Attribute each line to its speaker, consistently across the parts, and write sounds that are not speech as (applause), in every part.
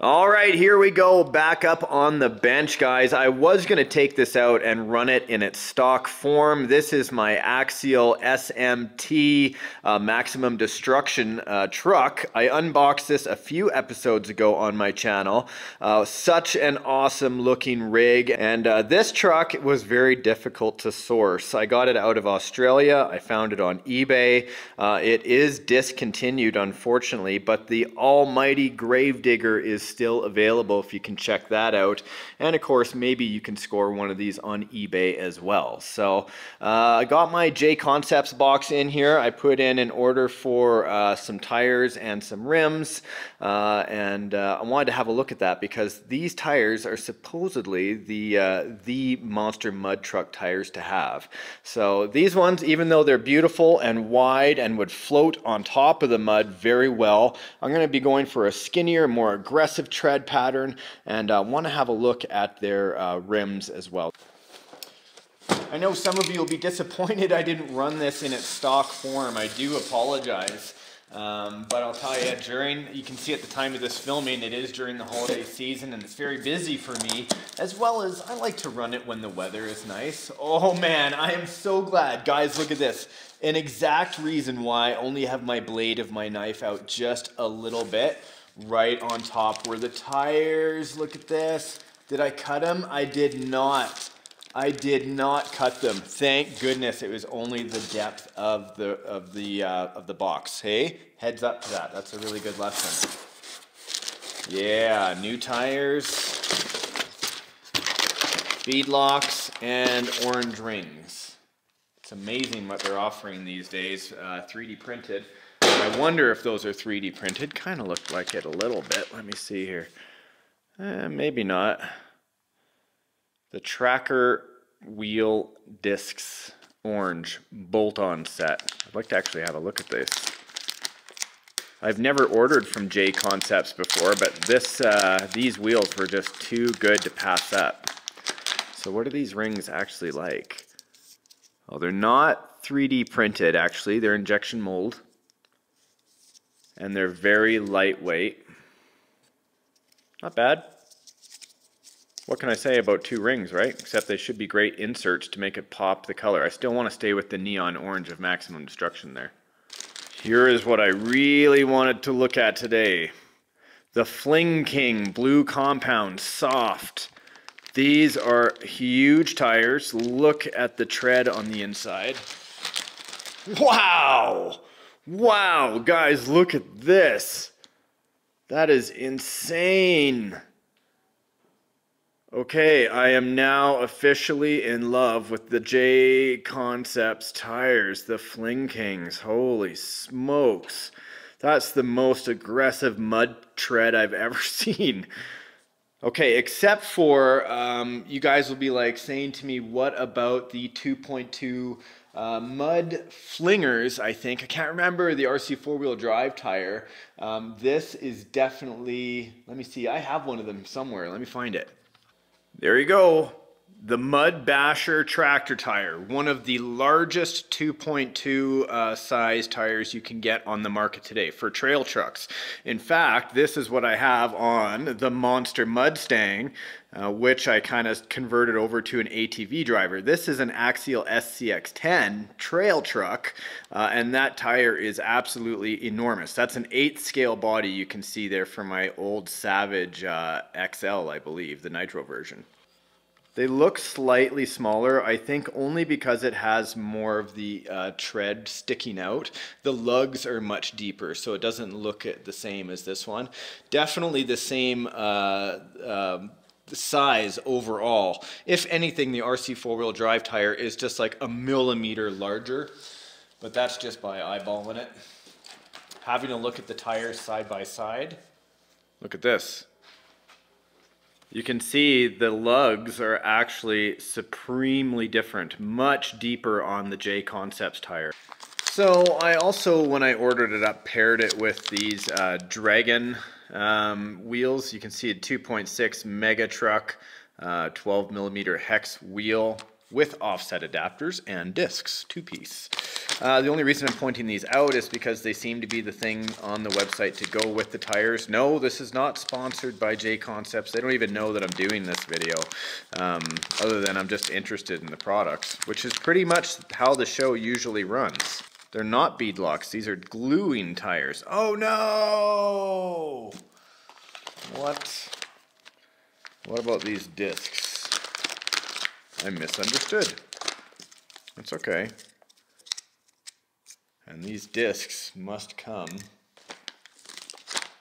Speaker 1: All right, here we go, back up on the bench, guys. I was going to take this out and run it in its stock form. This is my Axial SMT uh, Maximum Destruction uh, truck. I unboxed this a few episodes ago on my channel. Uh, such an awesome looking rig, and uh, this truck was very difficult to source. I got it out of Australia. I found it on eBay. Uh, it is discontinued, unfortunately, but the almighty Grave Digger is still available if you can check that out. And of course, maybe you can score one of these on eBay as well. So uh, I got my J Concepts box in here. I put in an order for uh, some tires and some rims. Uh, and uh, I wanted to have a look at that because these tires are supposedly the, uh, the monster mud truck tires to have. So these ones, even though they're beautiful and wide and would float on top of the mud very well, I'm going to be going for a skinnier, more aggressive aggressive tread pattern and uh, want to have a look at their uh, rims as well. I know some of you will be disappointed I didn't run this in its stock form. I do apologize. Um, but I'll tell you, during, you can see at the time of this filming, it is during the holiday season and it's very busy for me, as well as I like to run it when the weather is nice. Oh man, I am so glad. Guys, look at this. An exact reason why I only have my blade of my knife out just a little bit right on top where the tires, look at this. Did I cut them? I did not. I did not cut them. Thank goodness it was only the depth of the of the uh, of the box. Hey, heads up to that. That's a really good lesson. Yeah, new tires, speed locks, and orange rings. It's amazing what they're offering these days, uh, 3D printed. I wonder if those are 3D printed. Kind of looked like it a little bit. Let me see here. Eh, maybe not. The tracker wheel discs orange bolt-on set. I'd like to actually have a look at this. I've never ordered from J Concepts before, but this uh, these wheels were just too good to pass up. So what are these rings actually like? Oh, they're not 3D printed actually. They're injection mold and they're very lightweight. Not bad. What can I say about two rings, right? Except they should be great inserts to make it pop the color. I still want to stay with the neon orange of Maximum Destruction there. Here is what I really wanted to look at today. The Fling King Blue Compound Soft. These are huge tires. Look at the tread on the inside. Wow! Wow, guys, look at this. That is insane. Okay, I am now officially in love with the J Concepts tires, the Fling Kings. Holy smokes. That's the most aggressive mud tread I've (laughs) ever seen. Okay, except for um, you guys will be like saying to me, what about the 2.2 uh, mud flingers, I think. I can't remember the RC four-wheel drive tire. Um, this is definitely, let me see, I have one of them somewhere. Let me find it. There you go. The Mud Basher tractor tire, one of the largest 2.2 uh, size tires you can get on the market today for trail trucks. In fact, this is what I have on the Monster Mudstang, uh, which I kind of converted over to an ATV driver. This is an Axial SCX10 trail truck, uh, and that tire is absolutely enormous. That's an 8th scale body you can see there for my old Savage uh, XL, I believe, the Nitro version. They look slightly smaller, I think only because it has more of the uh, tread sticking out. The lugs are much deeper, so it doesn't look the same as this one. Definitely the same uh, um, size overall. If anything, the RC four-wheel drive tire is just like a millimeter larger, but that's just by eyeballing it. Having a look at the tires side by side, look at this. You can see the lugs are actually supremely different, much deeper on the J Concepts tire. So I also, when I ordered it up, paired it with these uh, Dragon um, wheels. You can see a 2.6 Mega Truck, uh, 12 millimeter hex wheel with offset adapters and discs, two piece. Uh, the only reason I'm pointing these out is because they seem to be the thing on the website to go with the tires. No, this is not sponsored by J Concepts. They don't even know that I'm doing this video, um, other than I'm just interested in the products, which is pretty much how the show usually runs. They're not bead locks. These are gluing tires. Oh no! What? What about these discs? I misunderstood. It's okay. And these discs must come.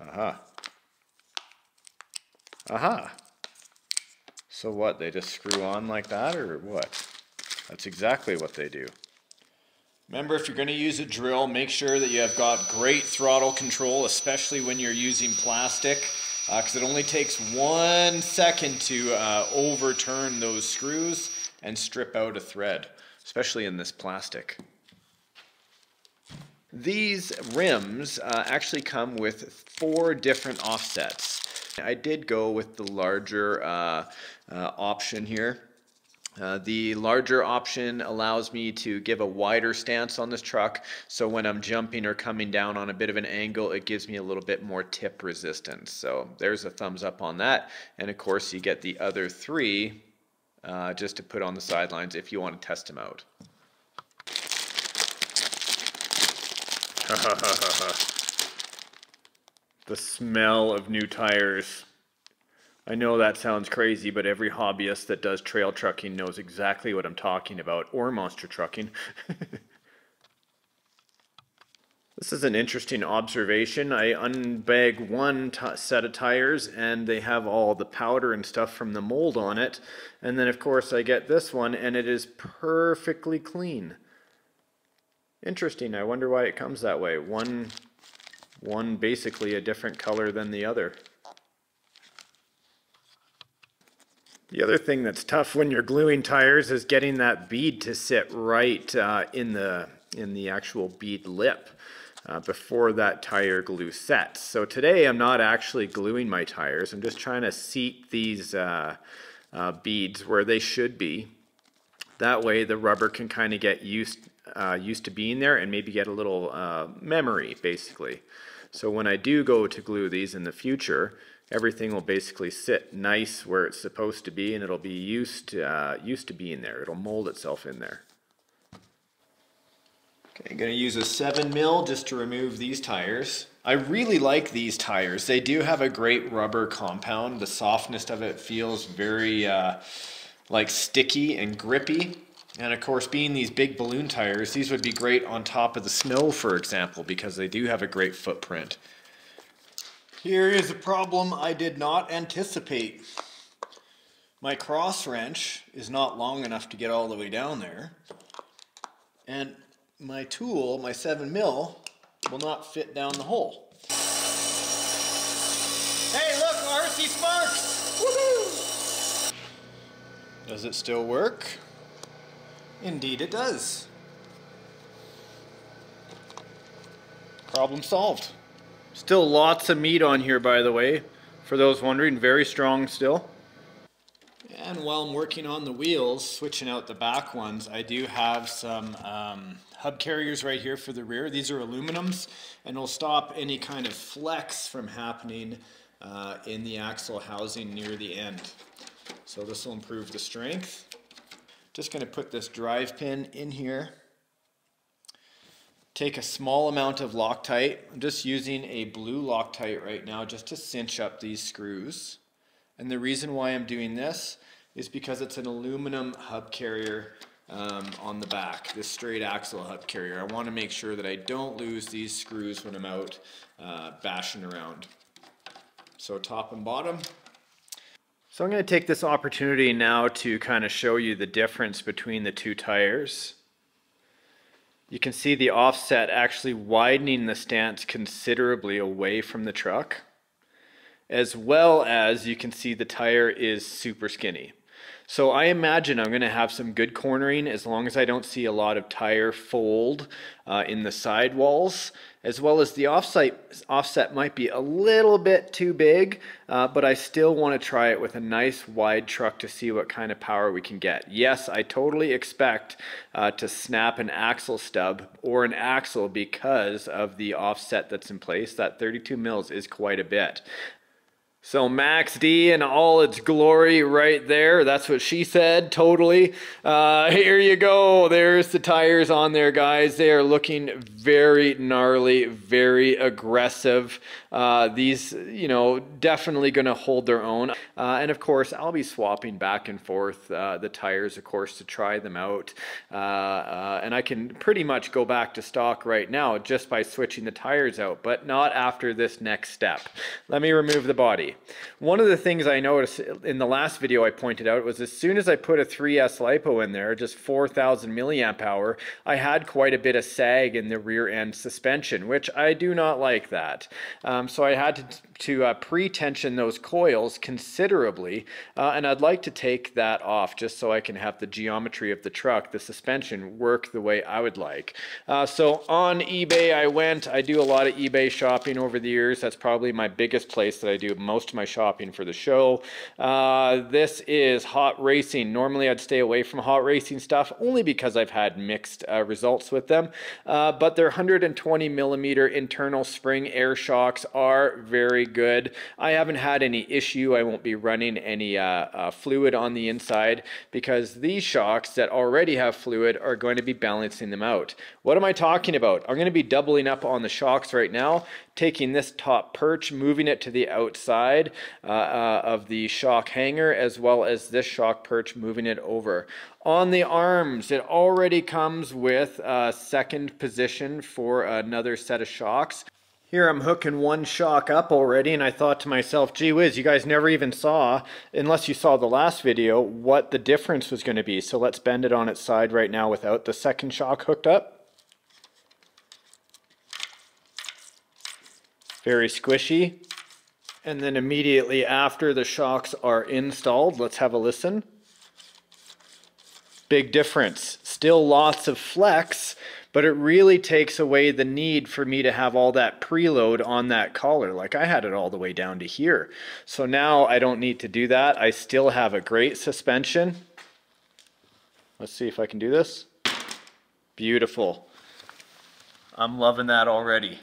Speaker 1: Aha. Aha. So what, they just screw on like that or what? That's exactly what they do. Remember, if you're going to use a drill, make sure that you have got great throttle control, especially when you're using plastic, because uh, it only takes one second to uh, overturn those screws and strip out a thread, especially in this plastic. These rims uh, actually come with four different offsets. I did go with the larger uh, uh, option here. Uh, the larger option allows me to give a wider stance on this truck so when I'm jumping or coming down on a bit of an angle it gives me a little bit more tip resistance so there's a thumbs up on that and of course you get the other three uh, just to put on the sidelines if you want to test them out. (laughs) the smell of new tires. I know that sounds crazy, but every hobbyist that does trail trucking knows exactly what I'm talking about, or monster trucking. (laughs) this is an interesting observation. I unbag one set of tires and they have all the powder and stuff from the mold on it. And then of course I get this one and it is perfectly clean. Interesting. I wonder why it comes that way. One, one basically a different color than the other. The other thing that's tough when you're gluing tires is getting that bead to sit right uh, in the in the actual bead lip uh, before that tire glue sets. So today I'm not actually gluing my tires. I'm just trying to seat these uh, uh beads where they should be. That way the rubber can kind of get used uh, used to being there and maybe get a little uh, memory basically. So when I do go to glue these in the future, everything will basically sit nice where it's supposed to be and it'll be used to, uh, used to being there. It'll mold itself in there. Okay, I'm going to use a 7 mil just to remove these tires. I really like these tires. They do have a great rubber compound. The softness of it feels very uh, like sticky and grippy. And of course, being these big balloon tires, these would be great on top of the snow, for example, because they do have a great footprint. Here is a problem I did not anticipate. My cross wrench is not long enough to get all the way down there. And my tool, my 7 mil, will not fit down the hole. Hey, look, RC Sparks! Woohoo! Does it still work? Indeed it does. Problem solved. Still lots of meat on here by the way. For those wondering, very strong still. And while I'm working on the wheels, switching out the back ones, I do have some um, hub carriers right here for the rear. These are aluminums and will stop any kind of flex from happening uh, in the axle housing near the end. So this will improve the strength. Just going to put this drive pin in here. Take a small amount of Loctite. I'm just using a blue Loctite right now just to cinch up these screws. And the reason why I'm doing this is because it's an aluminum hub carrier um, on the back, this straight axle hub carrier. I want to make sure that I don't lose these screws when I'm out uh, bashing around. So top and bottom, so I'm going to take this opportunity now to kind of show you the difference between the two tires. You can see the offset actually widening the stance considerably away from the truck, as well as you can see the tire is super skinny. So I imagine I'm going to have some good cornering as long as I don't see a lot of tire fold uh, in the sidewalls as well as the offset, offset might be a little bit too big, uh, but I still want to try it with a nice wide truck to see what kind of power we can get. Yes, I totally expect uh, to snap an axle stub or an axle because of the offset that's in place. That 32 mils is quite a bit. So Max D in all its glory right there. That's what she said, totally. Uh, here you go. There's the tires on there, guys. They are looking very gnarly, very aggressive. Uh, these, you know, definitely going to hold their own. Uh, and of course, I'll be swapping back and forth uh, the tires, of course, to try them out. Uh, uh, and I can pretty much go back to stock right now just by switching the tires out, but not after this next step. Let me remove the body. One of the things I noticed in the last video I pointed out was as soon as I put a 3S LiPo in there, just 4,000 milliamp hour, I had quite a bit of sag in the rear end suspension, which I do not like that. Um, so I had to to uh, pre-tension those coils considerably uh, and I'd like to take that off just so I can have the geometry of the truck, the suspension work the way I would like. Uh, so on eBay I went, I do a lot of eBay shopping over the years, that's probably my biggest place that I do most of my shopping for the show. Uh, this is Hot Racing, normally I'd stay away from Hot Racing stuff only because I've had mixed uh, results with them, uh, but their 120 millimeter internal spring air shocks are very good. I haven't had any issue. I won't be running any uh, uh, fluid on the inside because these shocks that already have fluid are going to be balancing them out. What am I talking about? I'm going to be doubling up on the shocks right now, taking this top perch, moving it to the outside uh, uh of the shock hanger, as well as this shock perch, moving it over. On the arms, it already comes with a second position for another set of shocks. Here I'm hooking one shock up already and I thought to myself, gee whiz, you guys never even saw, unless you saw the last video, what the difference was going to be. So let's bend it on its side right now without the second shock hooked up. Very squishy. And then immediately after the shocks are installed, let's have a listen. Big difference. Still lots of flex, but it really takes away the need for me to have all that preload on that collar. Like I had it all the way down to here. So now I don't need to do that. I still have a great suspension. Let's see if I can do this. Beautiful. I'm loving that already.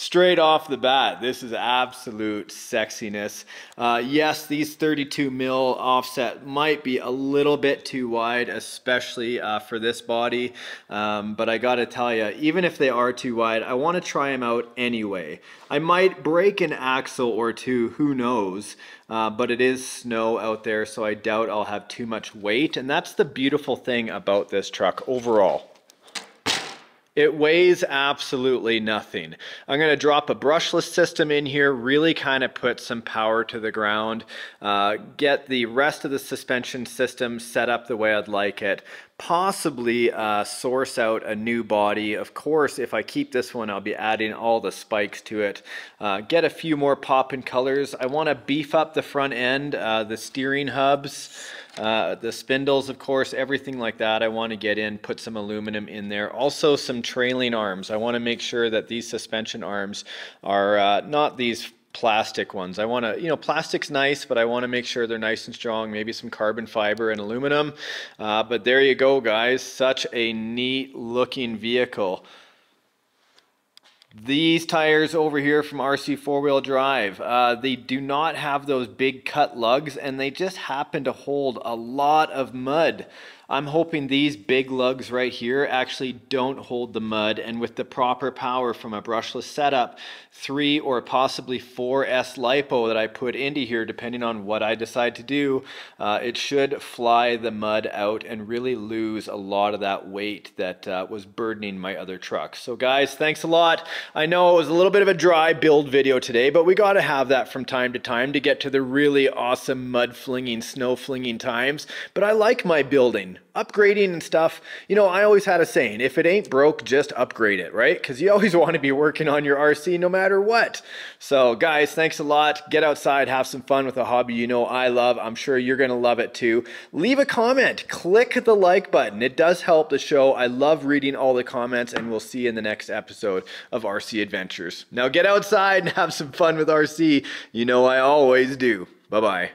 Speaker 1: Straight off the bat, this is absolute sexiness. Uh, yes, these 32 mil offset might be a little bit too wide, especially uh, for this body. Um, but I gotta tell you, even if they are too wide, I wanna try them out anyway. I might break an axle or two, who knows? Uh, but it is snow out there, so I doubt I'll have too much weight. And that's the beautiful thing about this truck overall. It weighs absolutely nothing. I'm going to drop a brushless system in here, really kind of put some power to the ground, uh, get the rest of the suspension system set up the way I'd like it, possibly uh, source out a new body. Of course, if I keep this one, I'll be adding all the spikes to it. Uh, get a few more pop in colors. I want to beef up the front end, uh, the steering hubs. Uh, the spindles, of course, everything like that I want to get in, put some aluminum in there. Also some trailing arms. I want to make sure that these suspension arms are uh, not these plastic ones. I want to, you know, plastic's nice, but I want to make sure they're nice and strong, maybe some carbon fiber and aluminum. Uh, but there you go, guys. Such a neat looking vehicle. These tires over here from RC four-wheel drive, uh, they do not have those big cut lugs and they just happen to hold a lot of mud. I'm hoping these big lugs right here actually don't hold the mud and with the proper power from a brushless setup, three or possibly four S LiPo that I put into here depending on what I decide to do, uh, it should fly the mud out and really lose a lot of that weight that uh, was burdening my other trucks. So guys, thanks a lot. I know it was a little bit of a dry build video today, but we got to have that from time to time to get to the really awesome mud flinging, snow flinging times. But I like my building. Upgrading and stuff, you know, I always had a saying if it ain't broke, just upgrade it, right? Because you always (laughs) want to be working on your RC no matter what. So, guys, thanks a lot. Get outside, have some fun with a hobby you know I love. I'm sure you're going to love it too. Leave a comment, click the like button. It does help the show. I love reading all the comments, and we'll see you in the next episode of RC Adventures. Now, get outside and (laughs) have some fun with RC. You know I always do. Bye bye.